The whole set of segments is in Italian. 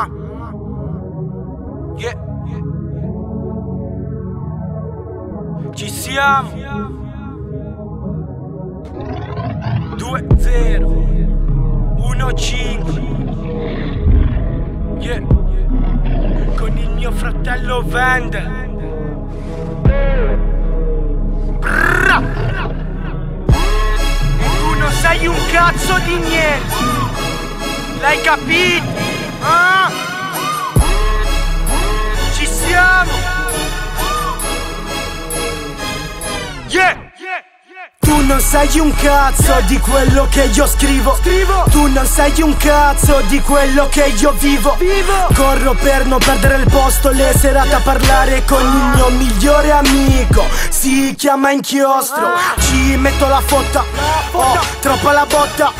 Ah. Yeah. Ci siamo. 2 0 1 5 Yeah. Con il mio fratello Vende. Tu non sei un cazzo di niente. L'hai capito? Ah? Ci siamo. Non sei un cazzo di quello che io scrivo. Scrivo. Tu non sei un cazzo di quello che io vivo. Vivo. Corro per non perdere il posto Le serate a parlare con il mio migliore amico. Si chiama inchiostro. Ci metto la fotta. Ho troppa la botta.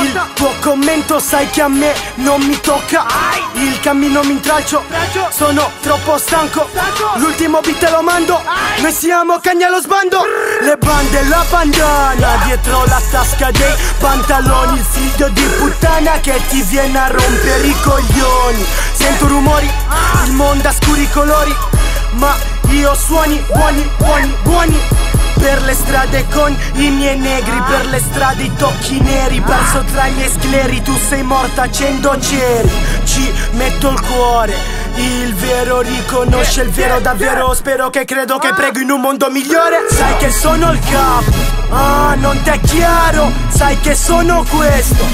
Il tuo commento sai che a me non mi tocca. Il cammino mi intralcio. Sono troppo stanco. L'ultimo beat te lo mando. Noi siamo cagni allo sbando. Le bande, la bandana Dietro la tasca dei pantaloni Il figlio di puttana che ti viene a rompere i coglioni. Sento rumori, il mondo ha scuri colori Ma io suoni buoni, buoni, buoni. Per le strade con i miei negri Per le strade i tocchi neri Perso tra gli scleri Tu sei morta, accendo ceri. Ci metto il cuore Il vero riconosce il vero davvero. Spero che credo che prego in un mondo migliore. Sai che sono il capo Ah, non t'è chiaro Sai che sono questo.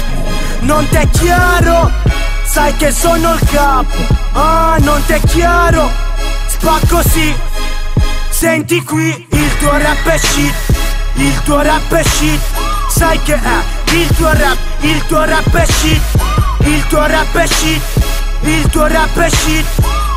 Non t'è chiaro Sai che sono il capo. Ah, non t'è chiaro Spacco sì. Senti qui il tuo rap è shit Il tuo rap è shit. Sai che è il tuo rap Il tuo rap è shit Il tuo rap è shit Il tuo rap è shit.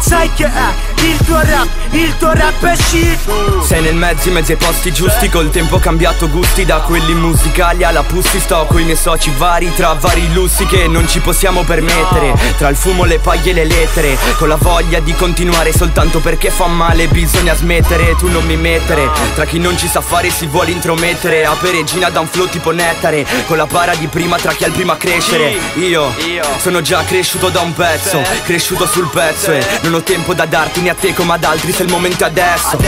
Sai che è il tuo rap Il tuo rap è shit. Sei nel mezzo, in mezzo ai posti giusti Col tempo ho cambiato gusti Da quelli musicali alla pussy Sto coi miei soci vari Tra vari lussi che non ci possiamo permettere. Tra il fumo, le paglie e le lettere Con la voglia di continuare Soltanto perché fa male Bisogna smettere, tu non mi mettere. Tra chi non ci sa fare si vuole intromettere A peregina da un flow tipo nettare Con la para di prima tra chi è il primo a crescere. Io sono già cresciuto da un pezzo Cresciuto sul pezzo e non ho tempo da darti né a te come ad altri il momento è adesso.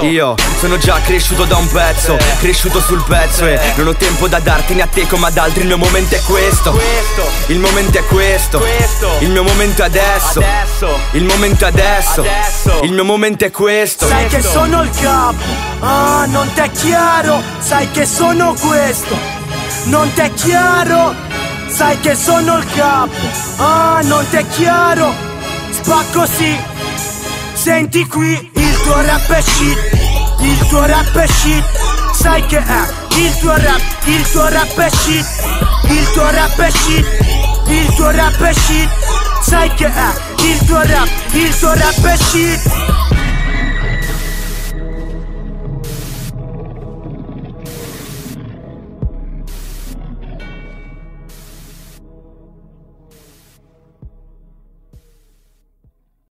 Io sono già cresciuto da un pezzo Cresciuto sul pezzo e non ho tempo da darti né a te come ad altri Il mio momento è questo. Il momento è questo. Il mio momento è adesso. Il momento è adesso. Il mio momento è questo. Sai che sono il capo. Ah, non t'è chiaro. Sai che sono questo. Non t'è chiaro. Sai che sono il capo. Ah, non t'è chiaro. Spacco sì Senti qui il tuo rap è shit Il tuo rap è shit. Sai che è il tuo rap Il tuo rap è shit Il tuo rap è shit Il tuo rap è shit. Sai che è il tuo rap Il tuo rap è shit